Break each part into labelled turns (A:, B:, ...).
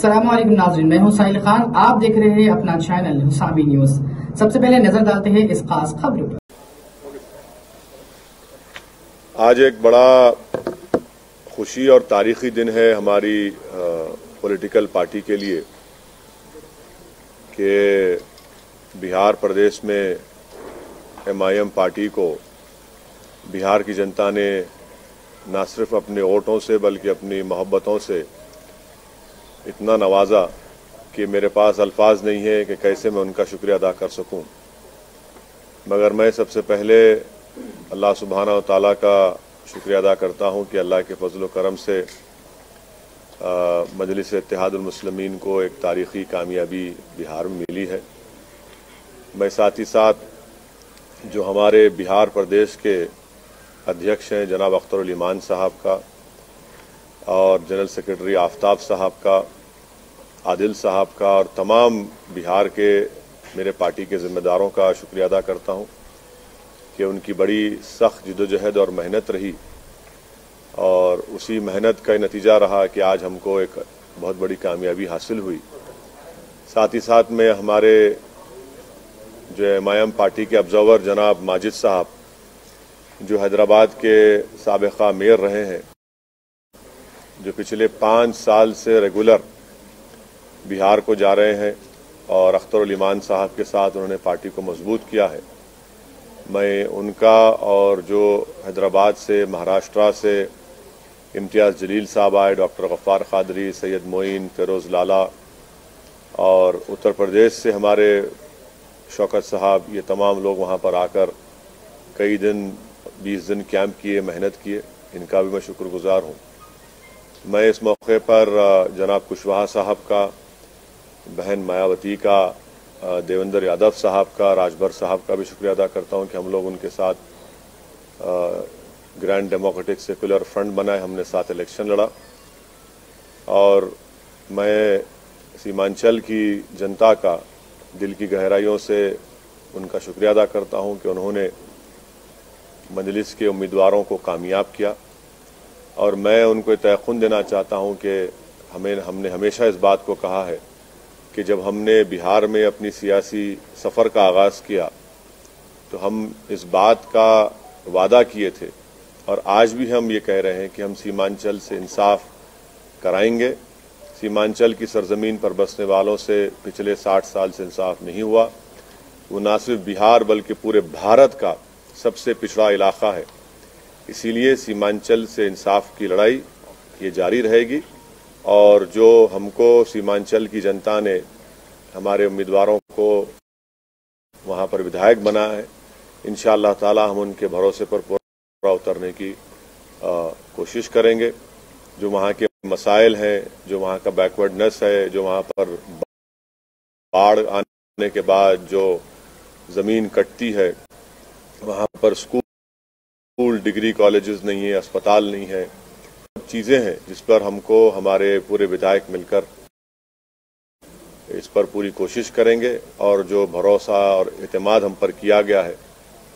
A: सलामकुम नाजरीन मैं हूँ साहिल खान। आप देख रहे हैं अपना चैनल हुसामी न्यूज़ सबसे पहले नज़र डालते हैं इस खास खबर पर।
B: आज एक बड़ा खुशी और तारीखी दिन है हमारी पॉलिटिकल पार्टी के लिए कि बिहार प्रदेश में एमआईएम पार्टी को बिहार की जनता ने न सिर्फ़ अपने वोटों से बल्कि अपनी मोहब्बतों से इतना नवाजा कि मेरे पास अल्फाज नहीं है कि कैसे मैं उनका शुक्रिया अदा कर सकूँ। मगर मैं सबसे पहले अल्लाह सुबहाना ताला का शुक्रिया अदा करता हूँ कि अल्लाह के फजल करम से मजलिस इतिहादमसलमिन को एक तारीखी कामयाबी बिहार में मिली है। मैं साथ ही साथ जो हमारे बिहार प्रदेश के अध्यक्ष हैं, जनाब अख्तर ईमान साहब का और जनरल सेक्रेटरी आफ्ताब साहब का आदिल साहब का और तमाम बिहार के मेरे पार्टी के जिम्मेदारों का शुक्रिया अदा करता हूँ कि उनकी बड़ी सख्त जदोजहद और मेहनत रही। और उसी मेहनत का नतीजा रहा कि आज हमको एक बहुत बड़ी कामयाबी हासिल हुई। साथ ही साथ में हमारे जो एम पार्टी के ऑब्जर्वर जनाब माजिद साहब, जो हैदराबाद के सबका मेयर रहे हैं, जो पिछले पाँच साल से रेगुलर बिहार को जा रहे हैं और अख्तर ईमान साहब के साथ उन्होंने पार्टी को मज़बूत किया है। मैं उनका और जो हैदराबाद से, महाराष्ट्र से इम्तियाज़ जलील साहब आए, डॉक्टर गफ्फार खादरी, सैयद मोइन, फिरोज़ लाला और उत्तर प्रदेश से हमारे शौकत साहब, ये तमाम लोग वहाँ पर आकर कई दिन, बीस दिन कैंप किए, मेहनत किए, इनका भी मैं शुक्रगुजार हूँ। मैं इस मौके पर, जनाब कुशवाहा साहब का बहन मायावती का देवेंद्र यादव साहब का, राजभर साहब का भी शुक्रिया अदा करता हूँ कि हम लोग उनके साथ ग्रैंड डेमोक्रेटिक सेकुलर फ्रंट बनाए, हमने साथ इलेक्शन लड़ा। और मैं सीमांचल की जनता का दिल की गहराइयों से उनका शुक्रिया अदा करता हूँ कि उन्होंने मजलिस के उम्मीदवारों को कामयाब किया। और मैं उनको तयखुन देना चाहता हूँ कि हमें, हमने हमेशा इस बात को कहा है कि जब हमने बिहार में अपनी सियासी सफ़र का आगाज़ किया तो हम इस बात का वादा किए थे और आज भी हम ये कह रहे हैं कि हम सीमांचल से इंसाफ कराएँगे। सीमांचल की सरजमीन पर बसने वालों से पिछले 60 साल से इंसाफ नहीं हुआ। वो न सिर्फ़ बिहार, बल्कि पूरे भारत का सबसे पिछड़ा इलाका है। इसीलिए सीमांचल से इंसाफ की लड़ाई ये जारी रहेगी। और जो हमको सीमांचल की जनता ने हमारे उम्मीदवारों को वहाँ पर विधायक बना है इन ताला हम उनके भरोसे पर पूरा उतरने की आ, कोशिश करेंगे। जो वहाँ के मसाइल हैं जो वहाँ का बैकवर्डनेस है जो वहाँ पर बाढ़ आने के बाद जो ज़मीन कटती है वहाँ पर स्कूल डिग्री कॉलेजेस नहीं है अस्पताल नहीं है चीज़ें हैं जिस पर हमको हमारे पूरे विधायक मिलकर इस पर पूरी कोशिश करेंगे और जो भरोसा और अतमाद हम पर किया गया है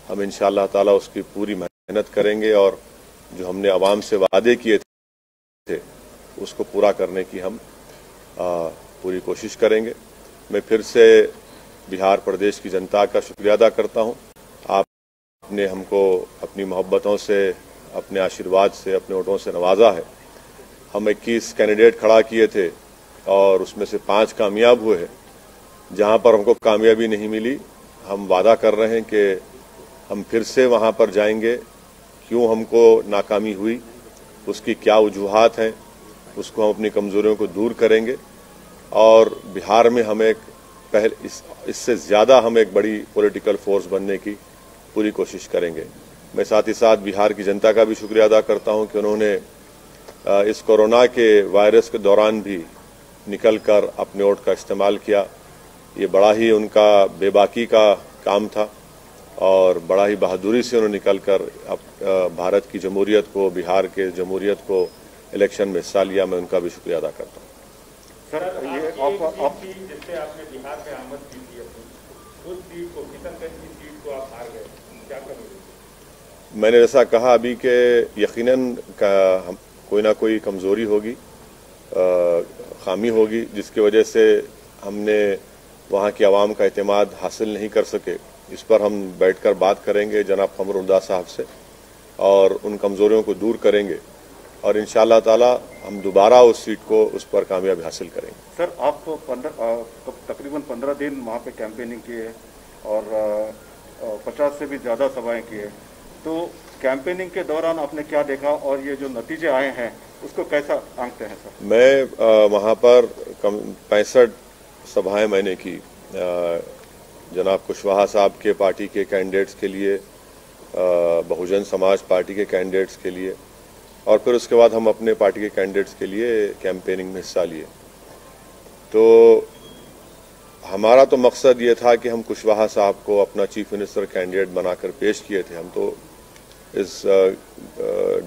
B: हम इन ताला उसकी पूरी मेहनत करेंगे और जो हमने आवाम से वादे किए थे उसको पूरा करने की हम आ, पूरी कोशिश करेंगे। मैं फिर से बिहार प्रदेश की जनता का शुक्रिया अदा करता हूँ। आपने हमको अपनी मोहब्बतों से अपने आशीर्वाद से अपने वोटों से नवाजा है। हम 21 कैंडिडेट खड़ा किए थे और उसमें से पाँच कामयाब हुए हैं। जहाँ पर हमको कामयाबी नहीं मिली हम वादा कर रहे हैं कि हम फिर से वहाँ पर जाएँगे। क्यों हमको नाकामी हुई? उसकी क्या वजूहत हैं? उसको हम अपनी कमजोरियों को दूर करेंगे। और बिहार में हम एक पहले इस, इससे ज़्यादा हम एक बड़ी पॉलिटिकल फोर्स बनने की पूरी कोशिश करेंगे। मैं साथ ही साथ बिहार की जनता का भी शुक्रिया अदा करता हूँ कि उन्होंने इस कोरोना के वायरस के दौरान भी निकलकर अपने वोट का इस्तेमाल किया। ये बड़ा ही उनका बेबाकी का काम था और बड़ा ही बहादुरी से उन्होंने निकलकर भारत की जमहूरियत को बिहार के जमहूरियत को इलेक्शन में हिस्सा लिया। मैं उनका भी शुक्रिया अदा करता हूँ।
C: सर ये जिससे
B: मैंने जैसा कहा अभी कि यकीनन का हम, कोई ना कोई कमज़ोरी होगी खामी होगी जिसकी वजह से हमने वहाँ की आवाम का अतमाद हासिल नहीं कर सके। इस पर हम बैठकर बात करेंगे जनाब कमर उदा साहब से और उन कमजोरियों को दूर करेंगे और इन ताला हम दोबारा उस सीट को उस पर कामयाबी हासिल करेंगे।
D: सर आप तो पंद्रह तकरीबन पंद्रह दिन वहाँ पे कैंपेनिंग किए और पचास से भी ज़्यादा सभाएँ किए। तो कैंपेनिंग के दौरान आपने क्या देखा और ये जो नतीजे आए हैं, उसको कैसा आंकते हैं, सर?
B: मैं वहाँ पर पैंसठ सभाएँ मैंने की। जनाब कुशवाहा साहब के पार्टी के कैंडिडेट्स के लिए बहुजन समाज पार्टी के कैंडिडेट्स के लिए, और फिर उसके बाद हम अपने पार्टी के कैंडिडेट्स के लिए कैंपेनिंग में हिस्सा लिए। तो हमारा तो मकसद ये था कि हम कुशवाहा साहब को अपना चीफ मिनिस्टर कैंडिडेट बनाकर पेश किए थे। हम तो इस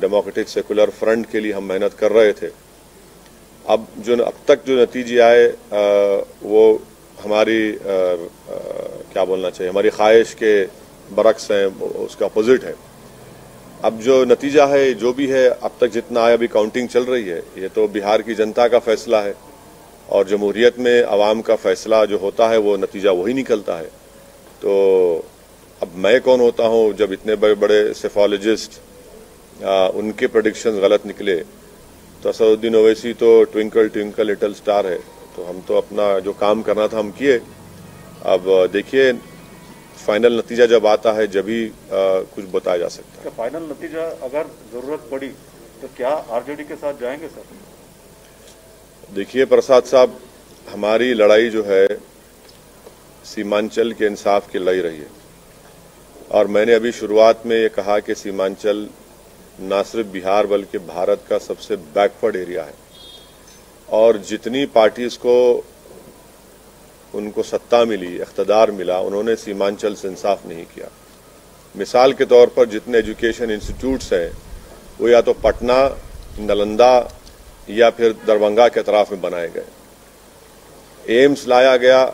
B: डेमोक्रेटिक सेकुलर फ्रंट के लिए हम मेहनत कर रहे थे। अब जो अब तक जो नतीजे आए वो हमारी आ, आ, क्या बोलना चाहिए हमारी ख्वाहिश के बरक्स हैं उसका अपोजिट है। अब जो नतीजा है जो भी है अब तक जितना आया अभी काउंटिंग चल रही है। ये तो बिहार की जनता का फैसला है और जमहूरियत में आवाम का फैसला जो होता है वो नतीजा वही निकलता है। तो अब मैं कौन होता हूँ जब इतने बड़े बड़े सेफोलॉजिस्ट उनके प्रोडिक्शन गलत निकले? तो असदुद्दीन ओवैसी तो ट्विंकल ट्विंकल लिटल स्टार है। तो हम तो अपना जो काम करना था हम किए। अब देखिए फाइनल नतीजा जब आता है जब ही कुछ बताया जा सकता है।
D: फाइनल नतीजा अगर ज़रूरत पड़ी तो क्या आरजेडी के साथ जाएँगे सर?
B: देखिए प्रसाद साहब हमारी लड़ाई जो है सीमांचल के इंसाफ की लड़ाई रही है। और मैंने अभी शुरुआत में ये कहा कि सीमांचल, न सिर्फ़ बिहार बल्कि भारत का सबसे बैकवर्ड एरिया है। और जितनी पार्टीज़ को उनको सत्ता मिली, इकतदार मिला, उन्होंने सीमांचल से इंसाफ नहीं किया। मिसाल के तौर पर जितने एजुकेशन इंस्टीट्यूट्स हैं, वो या तो पटना, नालंदा या फिर दरभंगा के अतराफ में बनाए गए। एम्स लाया गया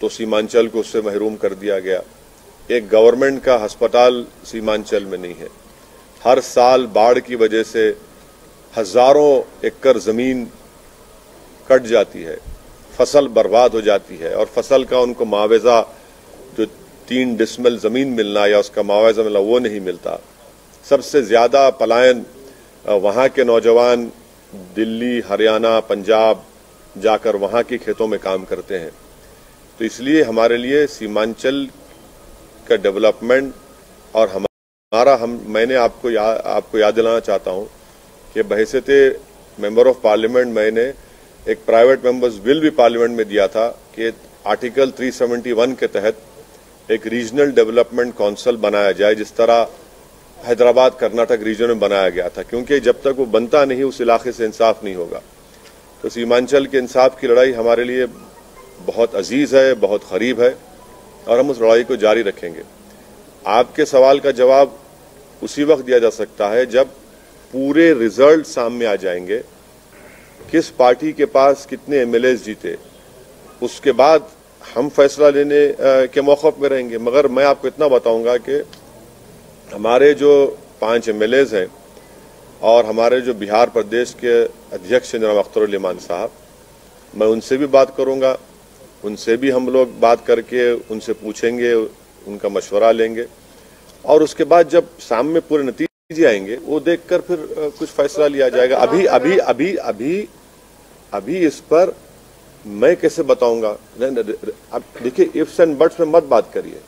B: तो सीमांचल को उससे महरूम कर दिया गया। एक गवर्नमेंट का अस्पताल सीमांचल में नहीं है। हर साल बाढ़ की वजह से हज़ारों एकड़ ज़मीन कट जाती है, फ़सल बर्बाद हो जाती है और फ़सल का उनको मुआवजा जो तीन डिसमल ज़मीन मिलना या उसका मुआवजा मिलना वो नहीं मिलता। सबसे ज़्यादा पलायन वहाँ के नौजवान दिल्ली, हरियाणा, पंजाब जाकर वहाँ के खेतों में काम करते हैं। तो इसलिए हमारे लिए सीमांचल का डेवलपमेंट और हमारा हम मैंने आपको या, आपको याद दिलाना चाहता हूँ कि बहसत मेंबर ऑफ़ पार्लियामेंट मैंने एक प्राइवेट मेंबर्स बिल भी पार्लियामेंट में दिया था कि आर्टिकल 371 के तहत एक रीजनल डेवलपमेंट काउंसिल बनाया जाए जिस तरह हैदराबाद कर्नाटक रीजन में बनाया गया था। क्योंकि जब तक वो बनता नहीं उस इलाके से इंसाफ नहीं होगा। तो सीमांचल के इंसाफ की लड़ाई हमारे लिए बहुत अज़ीज़ है बहुत करीब है। और हम उस लड़ाई को जारी रखेंगे। आपके सवाल का जवाब उसी वक्त दिया जा सकता है जब पूरे रिज़ल्ट सामने आ जाएँगे। किस पार्टी के पास कितने एमएलए जीते, उसके बाद हम फैसला लेने के मौक़ में रहेंगे। मगर मैं आपको इतना बताऊँगा कि हमारे जो पाँच एमएलए हैं और हमारे जो बिहार प्रदेश के अध्यक्ष जनाब अख्तरमान साहब, मैं उनसे भी बात करूँगा। उनसे भी हम लोग बात करके, उनसे पूछेंगे, उनका मशवरा लेंगे। और उसके बाद जब सामने पूरे नतीजे आएँगे, वो देखकर फिर कुछ फैसला लिया जाएगा। अभी अभी अभी अभी अभी इस पर मैं कैसे बताऊँगा? अब देखिए, इफ्स एंड बट्स में मत बात करिए।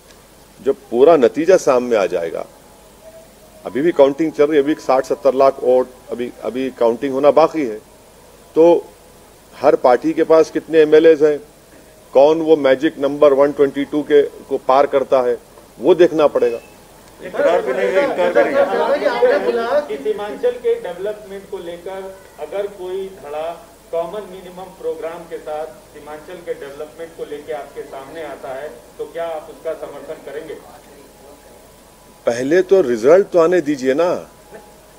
B: जब पूरा नतीजा सामने आ जाएगा, अभी भी काउंटिंग चल रही है, अभी साठ, सत्तर लाख वोट, अभी अभी काउंटिंग होना बाकी है तो हर पार्टी के पास कितने एमएलए हैं? कौन वो मैजिक नंबर 122 के को पार करता है वो देखना पड़ेगा।
D: इकरार भी नहीं है इनकार भी नहीं
C: कि सीमांचल के डेवलपमेंट को लेकर अगर कोई धड़ा कॉमन मिनिमम प्रोग्राम के साथ सीमांचल के डेवलपमेंट को लेकर आपके सामने आता है तो क्या आप उसका समर्थन करेंगे?
B: पहले तो रिज़ल्ट तो आने दीजिए ना।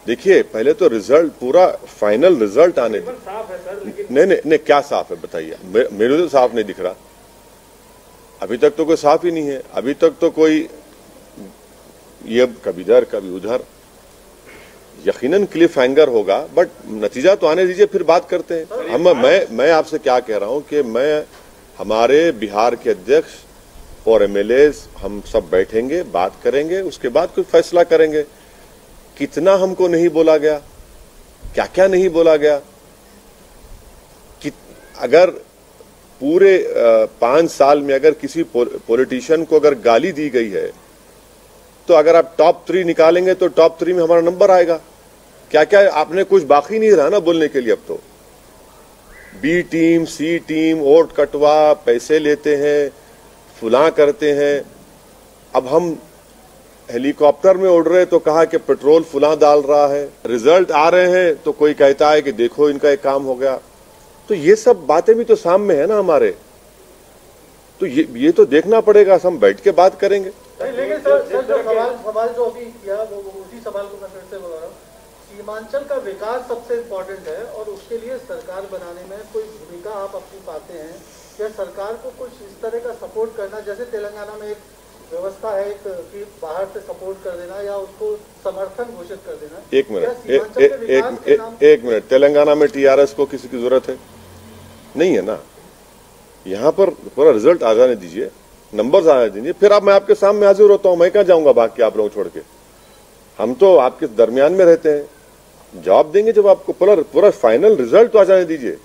B: देखिए पहले तो रिज़ल्ट पूरा फाइनल रिज़ल्ट आने दीजिए
C: साफ़ है सर लेकिन
B: नहीं नहीं नहीं क्या साफ़ है बताइए। मेरे तो साफ़ नहीं दिख रहा। अभी तक तो कोई साफ़ ही नहीं है। अभी तक तो कोई ये कभी इधर कभी उधर। यकीनन क्लिफ हैंगर होगा बट नतीजा तो आने दीजिए फिर बात करते हैं। हम मैं मैं आपसे क्या कह रहा हूँ कि मैं हमारे बिहार के अध्यक्ष और एमएलए हम सब बैठेंगे बात करेंगे उसके बाद कोई फैसला करेंगे। कितना हमको नहीं बोला गया? क्या क्या नहीं बोला गया? कि अगर पूरे पाँच साल में अगर किसी पॉलिटिशियन को अगर गाली दी गई है तो अगर आप टॉप थ्री निकालेंगे तो टॉप थ्री में हमारा नंबर आएगा। क्या क्या आपने कुछ बाकी नहीं रहा ना बोलने के लिए अब तो? B team C team vote कटवा, पैसे लेते हैं, फुला करते हैं। अब हम हेलीकॉप्टर में उड़ रहे तो कहा कि पेट्रोल फुला डाल रहा है, रिज़ल्ट आ रहे हैं तो कोई कहता है कि देखो इनका एक काम हो गया। तो ये सब बातें भी तो सामने है ना हमारे। तो ये ये तो देखना पड़ेगा, हम बैठ के बात करेंगे।
E: लेकिन सर सर जो सवाल सवाल जो अभी किया, वो उसी सवाल को मैं फिर से बोल रहा हूँ। सीमांचल का विकास सबसे इम्पोर्टेंट है और उसके लिए सरकार बनाने में कोई भूमिका आप अपनी पाते हैं? या सरकार को कुछ इस तरह का सपोर्ट करना, जैसे तेलंगाना में एक व्यवस्था है एक कि बाहर से सपोर्ट कर देना या उसको समर्थन घोषित कर देना।
B: एक मिनट एक
E: के
B: एक एक, मिनट तेलंगाना में टीआरएस को किसी की ज़रूरत है? नहीं है ना। यहाँ पर पूरा रिज़ल्ट आ जाने दीजिए नंबर्स आ जाने दीजिए फिर अब मैं आपके सामने हाजिर होता हूँ मैं कहाँ जाऊँगा भाग के आप लोग छोड़ के? हम तो आपके दरमियान में रहते हैं। जवाब देंगे जब आपको पूरा पूरा फाइनल रिज़ल्ट तो आ जाने दीजिए।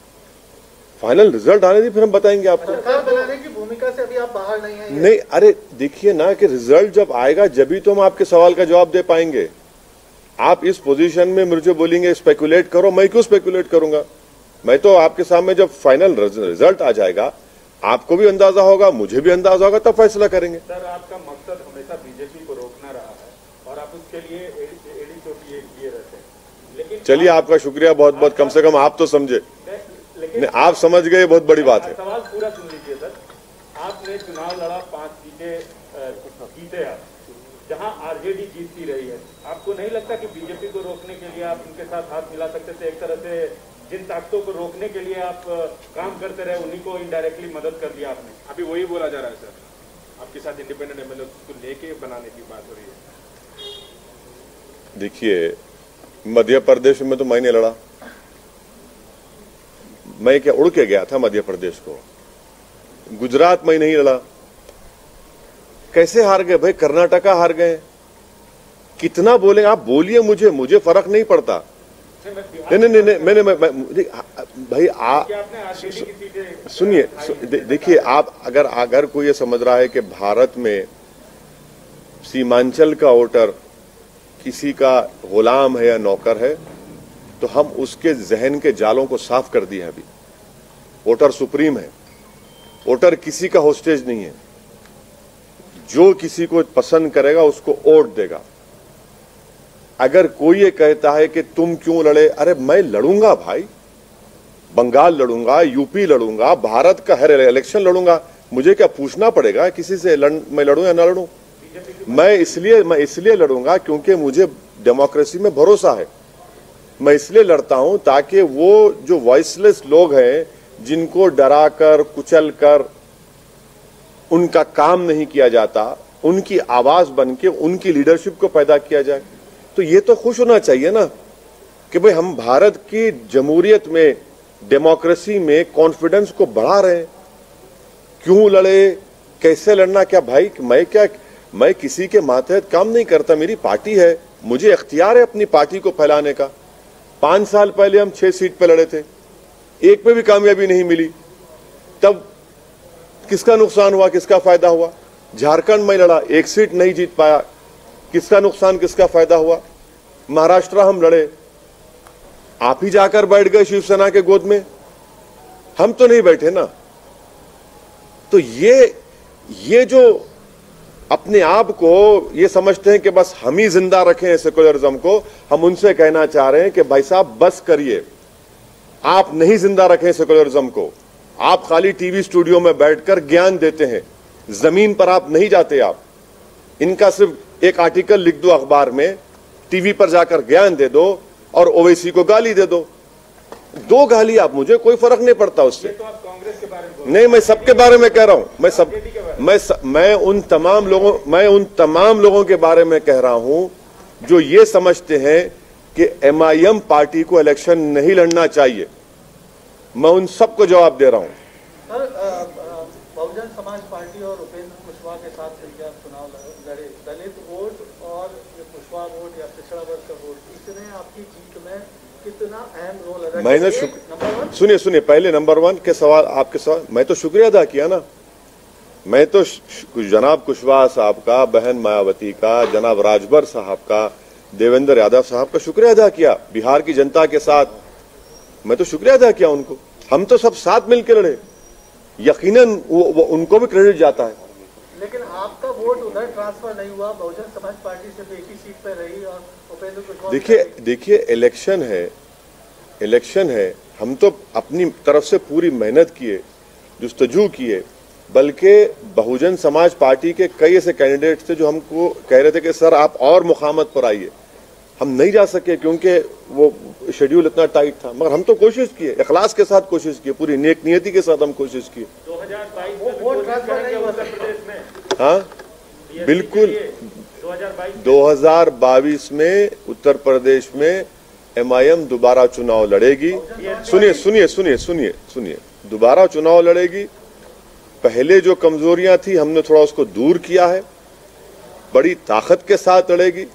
B: फाइनल रिज़ल्ट आने दीजिए फिर हम बताएँगे आपको।
E: सरकार बनाने की भूमिका से आप बाहर नहीं है
B: नहीं अरे देखिए ना कि रिज़ल्ट जब आएगा जब तो हम आपके सवाल का जवाब दे पाएँगे। आप इस पोजीशन में मुझे बोलेंगे स्पेकुलेट करो मैं क्यों स्पेकुलेट करूँगा? मैं तो आपके सामने जब फाइनल रिज़ल्ट आ जाएगा आपको भी अंदाज़ा होगा मुझे भी अंदाज़ा होगा तब फैसला करेंगे।
C: सर आपका मकसद हमेशा बीजेपी को रोकना रहा है और आप उसके लिए एडी चोटी लिए रहते हैं लेकिन
B: चलिए आपका शुक्रिया बहुत बहुत कम से कम आप तो समझे। नहीं, आप समझ गए बहुत बड़ी बात है।
C: सवाल पूरा सुन आपने चुनाव लड़ा पाँच सीटें जीते आप। जहाँ आरजेडी जीतती रही है। आपको नहीं लगता कि बीजेपी को रोकने के लिए आप उनके साथ हाथ मिला सकते थे? एक तरह से जिन ताकतों को रोकने के लिए आप काम करते रहे उन्हीं को इनडायरेक्टली मदद कर दिया आपने।
F: अभी वही बोला जा रहा है सर। आपके साथ इंडिपेंडेंट एमएलए को लेके बनाने की बात हो रही है।
B: देखिए मध्य प्रदेश में तो मैंने लड़ा। मैं क्या उड़ के गया था मध्य प्रदेश को। गुजरात में नहीं लड़ा कैसे हार गए? भाई, कर्नाटका हार गए। कितना बोले, आप बोलिए मुझे मुझे फ़र्क नहीं पड़ता। नहीं नहीं नहीं मैंने भाई सुनिए देखिए, आप अगर अगर कोई ये समझ रहा है कि भारत में सीमांचल का वोटर किसी का गुलाम है या नौकर है तो हम उसके जहन के जालों को साफ़ कर दिए अभी। वोटर सुप्रीम है। वोटर किसी का होस्टेज नहीं है। जो किसी को पसंद करेगा उसको वोट देगा। अगर कोई ये कहता है कि तुम क्यों लड़े अरे मैं लड़ूँगा भाई। बंगाल लड़ूँगा यूपी लड़ूँगा भारत का हर इलेक्शन लड़ूँगा। मुझे क्या पूछना पड़ेगा किसी से लड़, मैं लड़ूं या ना लड़ूं? मैं इसलिए मैं इसलिए लड़ूँगा क्योंकि मुझे डेमोक्रेसी में भरोसा है। मैं इसलिए लड़ता हूँ ताकि वो जो वॉइसलेस लोग हैं जिनको डरा कर कुचल कर उनका काम नहीं किया जाता, उनकी आवाज़ बन के उनकी लीडरशिप को पैदा किया जाए। तो ये तो खुश होना चाहिए ना कि भाई हम भारत की जमहूरियत में डेमोक्रेसी में कॉन्फिडेंस को बढ़ा रहे हैं। क्यों लड़े? कैसे लड़ना? क्या भाई, मैं क्या, मैं किसी के मातहत काम नहीं करता, मेरी पार्टी है। मुझे अख्तियार है अपनी पार्टी को फैलाने का। पाँच साल पहले हम छह सीट पर लड़े थे। एक पे भी कामयाबी नहीं मिली, तब किसका नुकसान हुआ, किसका फ़ायदा हुआ? झारखंड में लड़ा, एक सीट नहीं जीत पाया, किसका नुकसान, किसका फ़ायदा हुआ? महाराष्ट्र हम लड़े, आप ही जाकर बैठ गए शिवसेना के गोद में। हम तो नहीं बैठे ना। तो ये ये जो अपने आप को, ये समझते हैं कि बस हम ही ज़िंदा रखें सेकुलरिज्म को, हम उनसे कहना चाह रहे हैं कि भाई साहब, बस करिए। आप नहीं ज़िंदा रखें सेकुलरिज्म को। आप खाली टीवी स्टूडियो में बैठकर ज्ञान देते हैं। ज़मीन पर आप नहीं जाते आप। इनका सिर्फ़ एक आर्टिकल लिख दो अखबार में टीवी पर जाकर ज्ञान दे दो और ओवैसी को गाली दे दो। दो गाली आप मुझे कोई फ़र्क नहीं पड़ता उससे।
C: तो आप कांग्रेस के बारे में
B: नहीं मैं सबके बारे में कह रहा हूँ। मैं सब मैं स, मैं उन तमाम लोगों मैं उन तमाम लोगों के बारे में कह रहा हूँ जो ये समझते हैं कि एमआईएम पार्टी को इलेक्शन नहीं लड़ना चाहिए। मैं उन सबको जवाब दे रहा हूँ।
E: बहुजन समाज पार्टी और उपेंद्र कुशवाहा के साथ मिलकर चुनाव लड़े दलित वोट और कुशवाहा वोट या पिछड़ा वर्ग का वोट इसने आपकी जीत में कितना अहम रोल अदा
B: मैंने सुनिए सुनिए पहले नंबर वन के सवाल आपके सवाल मैं तो शुक्रिया अदा किया ना। मैं तो जनाब कुशवाहा साहब का बहन मायावती का जनाब राजभर साहब का देवेंद्र यादव साहब का शुक्रिया अदा किया बिहार की जनता के साथ। मैं तो शुक्रिया अदा किया उनको। हम तो सब साथ मिलकर लड़े। यकीनन वो, वो उनको भी क्रेडिट जाता है।
E: लेकिन आपका वोट उधर ट्रांसफ़र नहीं हुआ। बहुजन समाज पार्टी सिर्फ़ एक ही सीट पे रही और उपेंद्र कुशवाहा
B: देखिए देखिए इलेक्शन है। इलेक्शन है। हम तो अपनी तरफ़ से पूरी मेहनत किए जस्तजू किए। बल्कि बहुजन समाज पार्टी के कई ऐसे कैंडिडेट थे जो हमको कह रहे थे कि सर आप और मुखामत पर आइए। हम नहीं जा सके क्योंकि वो शेड्यूल इतना टाइट था। मगर हम तो कोशिश किए, इखलास के साथ कोशिश किए, पूरी नेक नियति के साथ हम कोशिश किए।
C: 2022
E: वो
C: में भी
E: वोट
C: कोशिश
E: ट्रांसफ़र
C: करेंगे
E: नहीं हुआ
C: उत्तर प्रदेश में
B: हाँ? बिल्कुल।
C: के लिए 2022
B: 2022 में उत्तर प्रदेश में एमआईएम दोबारा चुनाव लड़ेगी। सुनिए सुनिए सुनिए सुनिए सुनिए। दोबारा चुनाव लड़ेगी। पहले जो कमजोरियाँ थी, हमने थोड़ा उसको दूर किया है। बड़ी ताकत के साथ लड़ेगी।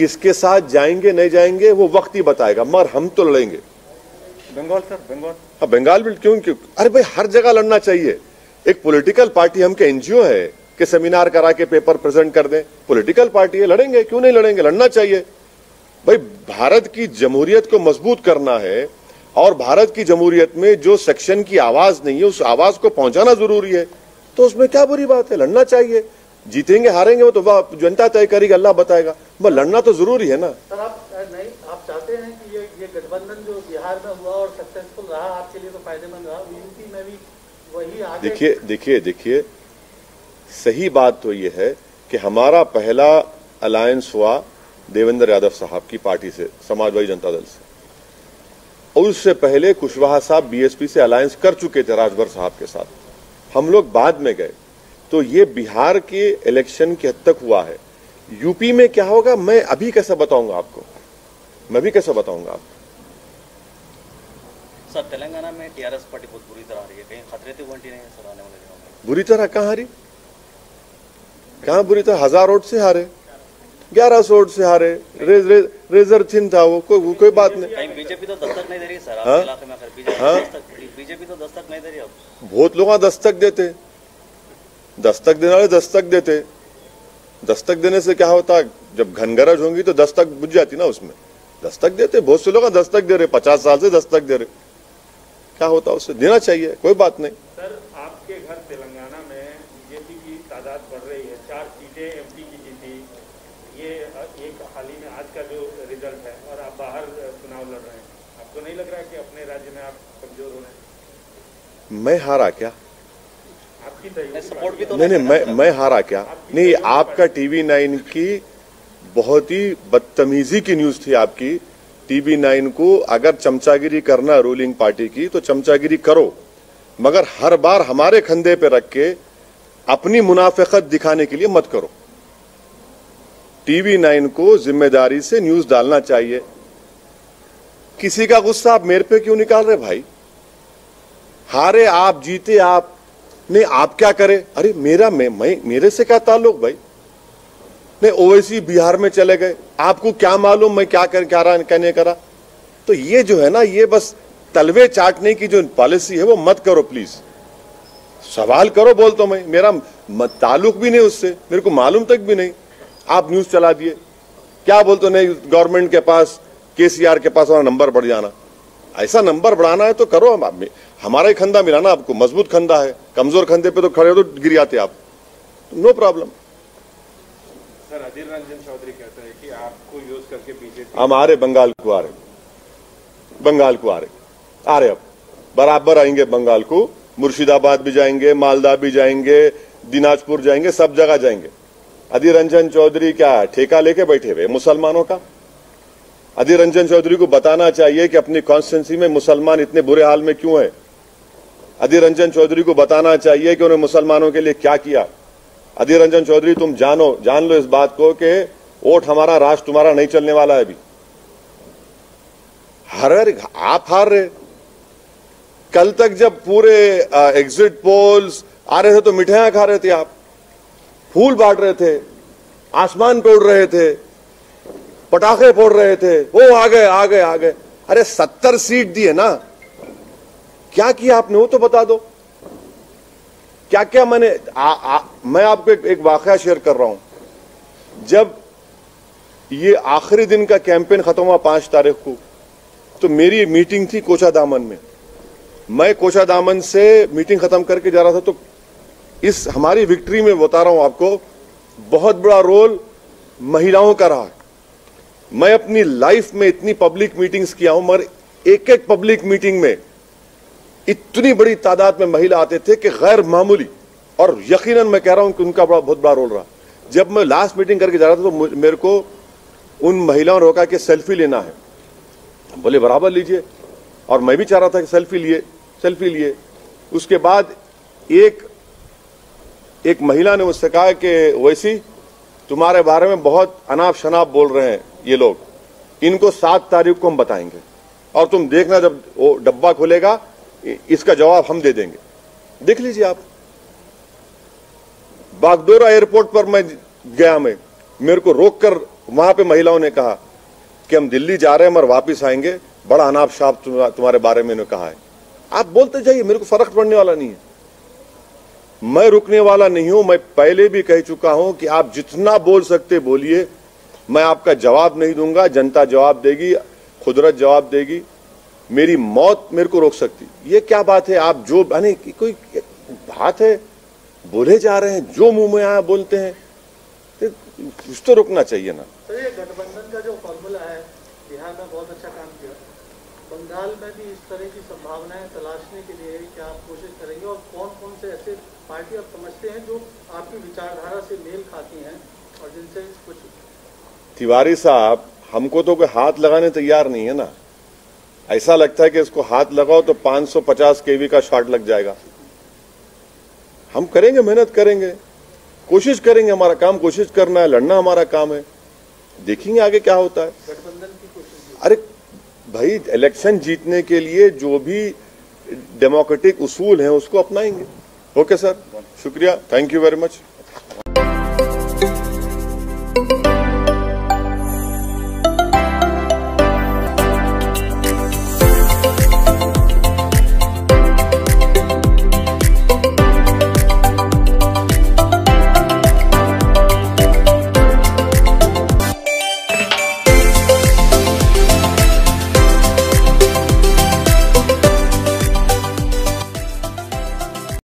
B: किसके साथ जाएँगे नहीं जाएँगे वो वक्त ही बताएगा। मगर हम तो लड़ेंगे।
D: बंगाल सर बंगाल।
B: हाँ बंगाल में क्यों क्यों? अरे भाई हर जगह लड़ना चाहिए। एक पॉलिटिकल पार्टी हम के एनजीओ है कि सेमिनार करा के पेपर प्रेजेंट कर दें। पॉलिटिकल पार्टी है लड़ेंगे क्यों नहीं लड़ेंगे? लड़ना चाहिए। भाई भारत की जमहूरियत को मज़बूत करना है और भारत की जमहूरियत में जो सेक्शन की आवाज़ नहीं है उस आवाज़ को पहुंचाना ज़रूरी है। तो उसमें क्या बुरी बात है? लड़ना चाहिए। जीतेंगे हारेंगे वो तो वाह, जनता तय करेगी अल्लाह बताएगा। बस लड़ना तो ज़रूरी है ना।
E: सर आप नहीं आप चाहते हैं कि ये ये गठबंधन जो बिहार में हुआ और सक्सेसफुल रहा आपके लिए तो फ़ायदेमंद रहा। यूपी में भी वही आगे
B: देखिए देखिए देखिए सही बात तो ये है कि हमारा पहला अलायंस हुआ देवेंद्र यादव साहब की पार्टी से समाजवादी जनता दल से। और उससे पहले कुशवाहा साहब बीएसपी से अलायंस कर चुके थे राजभर साहब के साथ। हम लोग बाद में गए। तो ये बिहार के इलेक्शन की हद तक हुआ है। यूपी में क्या होगा? मैं अभी कैसा बताऊँगा आपको? मैं भी कैसा बताऊँगा आपको?
G: सर तेलंगाना में टीआरएस पार्टी बहुत बुरी तरह रही है। कहीं खतरे तो नहीं है सर आने वाले दिनों में।
B: बुरी तरह कहाँ हारी? कहाँ बुरी तरह? हज़ार वोट से हारे। ग्यारह सौ वोट से हारे। रेज, रेज, रेजर थिन था वो। कोई वो कोई बात नहीं।
G: बीजेपी तो दस्तक नहीं दे रही सर
B: हाँ?
G: बीजेपी
B: हाँ?
G: बीजेपी तो दस्तक नहीं दे रही
B: बहुत लोग दस्तक देते। दस्तक देने वाले दस्तक देते। दस्तक देने से क्या होता जब घनगरज होंगी तो दस्तक बुझ जाती ना उसमें। दस्तक देते बहुत से लोग दस्तक दे रहे पचास साल से दस्तक दे रहे। क्या होता उससे देना चाहिए कोई बात नहीं।
C: सर आपके घर तेलंगाना में बीजेपी की तादाद बढ़ रही है। चार सीटें एमपी की जीती ये एक हाल ही में आज का जो रिज़ल्ट है और आप बाहर चुनाव लड़ रहे हैं। आपको नहीं लग रहा है कि अपने राज्य में आप कमज़ोर हो रहे हैं?
B: मैं हारा क्या?
G: नहीं, तो
B: नहीं नहीं मैं मैं हारा क्या? नहीं आपका टीवी नाइन की बहुत ही बदतमीजी की न्यूज़ थी आपकी। टीवी नाइन को अगर चमचागिरी करना रूलिंग पार्टी की तो चमचागिरी करो। मगर हर बार हमारे कंधे पे रख के अपनी मुनाफिकत दिखाने के लिए मत करो। टीवी नाइन को ज़िम्मेदारी से न्यूज़ डालना चाहिए। किसी का गुस्सा आप मेरे पे क्यों निकाल रहे भाई? हारे आप जीते आप नहीं आप क्या करें? अरे मेरा मैं, मैं मेरे से क्या ताल्लुक भाई? नहीं ओवैसी बिहार में चले गए। आपको क्या मालूम मैं क्या कर क्या रहा कहने करा? तो ये जो है ना ये बस तलवे चाटने की जो पॉलिसी है वो मत करो प्लीज़ सवाल करो बोल तो मैं। मेरा ताल्लुक भी नहीं उससे। मेरे को मालूम तक भी नहीं। आप न्यूज़ चला दिए। क्या बोलते नहीं गवर्नमेंट के पास केसीआर के पास हमारा नंबर बढ़ जाना। ऐसा नंबर बढ़ाना है तो करो। हम आप- हमारा ही खंदा मिला ना आपको मज़बूत खंदा है। कमज़ोर खंदे पे तो खड़े हो तो गिर जाते आप। No problem
F: sir Adhir Ranjan Chowdhury कहता है कि आपको यूज़ करके बीजेपी
B: हम आ रहे बंगाल को आ रहे बंगाल को आ रहे आ रहे अब। बराबर आएँगे बंगाल को। मुर्शिदाबाद भी जाएँगे मालदा भी जाएँगे दिनाजपुर जाएँगे सब जगह जाएँगे। अधीर रंजन चौधरी क्या ठेका लेके बैठे हुए मुसलमानों का? अधीर रंजन चौधरी को बताना चाहिए कि अपनी कॉन्स्टिट्यूंसी में मुसलमान इतने बुरे हाल में क्यों है? अधीर रंजन चौधरी को बताना चाहिए कि उन्होंने मुसलमानों के लिए क्या किया। अधीर रंजन चौधरी, तुम जानो, जान लो इस बात को कि वोट हमारा राष्ट्र तुम्हारा नहीं चलने वाला है अभी। हर हर, आप हार रहे। कल तक जब पूरे एग्जिट पोल्स आ रहे थे तो मिठाइयाँ खा रहे थे आप। फूल बांट रहे थे, आसमान पे उड़ रहे थे, पटाखे फोड़ रहे थे। वो आ गए आ गए आ गए। अरे सत्तर सीट दी है ना। क्या किया आपने? वो तो बता दो। क्या क्या मैंने आ, आ, मैं आपको एक, एक वाकया शेयर कर रहा हूँ। जब ये आखिरी दिन का कैंपेन खत्म हुआ पाँच तारीख को तो मेरी मीटिंग थी कोचा दामन में। मैं कोचा दामन से मीटिंग खत्म करके जा रहा था तो इस हमारी विक्ट्री में बता रहा हूँ आपको बहुत बड़ा रोल महिलाओं का रहा मैं अपनी लाइफ में इतनी पब्लिक मीटिंग्स किया हूँ मगर एक एक पब्लिक मीटिंग में इतनी बड़ी तादाद में महिला आते थे कि गैर मामूली, और यकीनन मैं कह रहा हूँ कि उनका बड़ा बहुत बड़ा रोल रहा। जब मैं लास्ट मीटिंग करके जा रहा था तो मेरे को उन महिलाओं रोका कि सेल्फी लेना है। बोले, बराबर लीजिए। और मैं भी चाह रहा था कि सेल्फी लिए सेल्फी लिए। उसके बाद एक एक महिला ने मुझसे कहा कि, वैसी, तुम्हारे बारे में बहुत अनाप शनाप बोल रहे हैं ये लोग। इनको सात तारीख को हम बताएँगे। और तुम देखना जब वो डब्बा खुलेगा इसका जवाब हम दे देंगे। देख लीजिए आप। बागडोरा एयरपोर्ट पर मैं गया मैं, मेरे को रोककर वहाँ पे महिलाओं ने कहा कि हम दिल्ली जा रहे हैं मगर वापिस आएँगे। बड़ा अनाप शाप तुम्हारे बारे में कहा है। आप बोलते जाइए, मेरे को फ़र्क पड़ने वाला नहीं है। मैं रुकने वाला नहीं हूँ, मैं पहले भी कह चुका हूँ कि आप जितना बोल सकते बोलिए। मैं आपका जवाब नहीं दूँगा, जनता जवाब देगी खुदरत जवाब देगी। मेरी मौत मेरे को रोक सकती। ये क्या बात है? आप जो यानी कोई बात है? बोले जा रहे हैं जो मुँह में आया बोलते हैं। तो कुछ तो रुकना चाहिए ना।
E: तो ये गठबंधन का जो फॉर्मूला है बिहार में बहुत अच्छा काम किया। बंगाल में भी इस तरह की संभावनाएँ तलाशने के लिए क्या आप कोशिश करेंगे? और कौन कौन से ऐसे पार्टी आप समझते हैं जो आपकी विचारधारा से मेल खाती हैं और जिनसे कुछ
B: तिवारी साहब हमको तो कोई हाथ लगाने तैयार नहीं है ना। ऐसा लगता है कि इसको हाथ लगाओ तो 550 केवी का शॉट लग जाएगा। हम करेंगे मेहनत करेंगे कोशिश करेंगे हमारा काम कोशिश करना है लड़ना हमारा काम है। देखेंगे आगे क्या होता है।
E: गठबंधन की कोशिश
B: अरे भाई इलेक्शन जीतने के लिए जो भी डेमोक्रेटिक उसूल हैं उसको अपनाएँगे। ओके सर शुक्रिया। Thank you very much